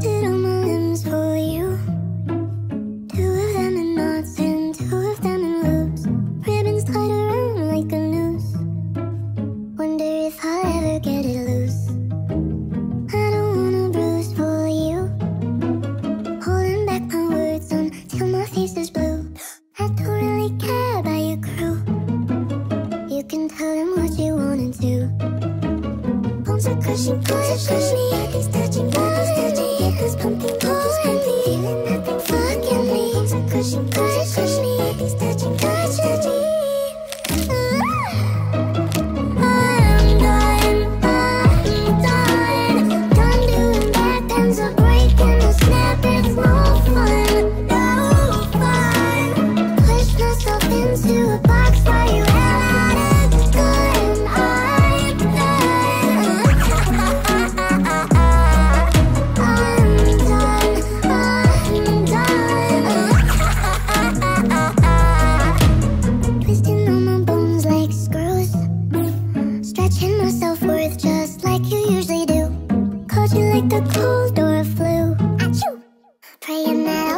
wasted all my limbs for you. Two of them in knots and two of them in loops. Ribbons tied around like a noose. Wonder if I'll ever get it loose. I don't wanna bruise for you. Holding back my words until my face is blue. I don't really care about your crew. You can tell them what you wanna do. Bones are crushing, bones are crushing, everything's touching.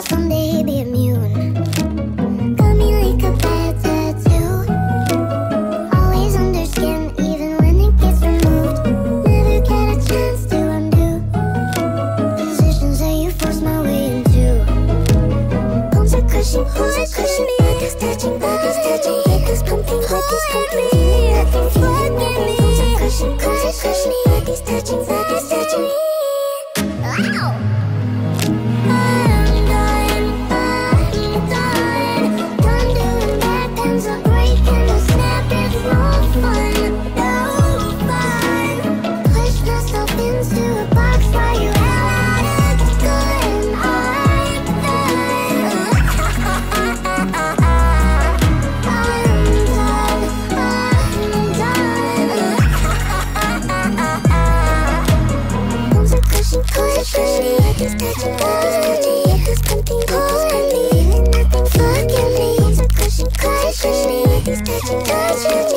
someday be immune. Got me like a bad tattoo. Always under skin, even when it gets removed. Never get a chance to undo decisions that you forced my way into. Bones are crushing, bones are crushing me. Heart touching, heart touching touching. Heart is pumping, heart is pumping. Nothing flooding me. Bones are crushing. touching, touching me.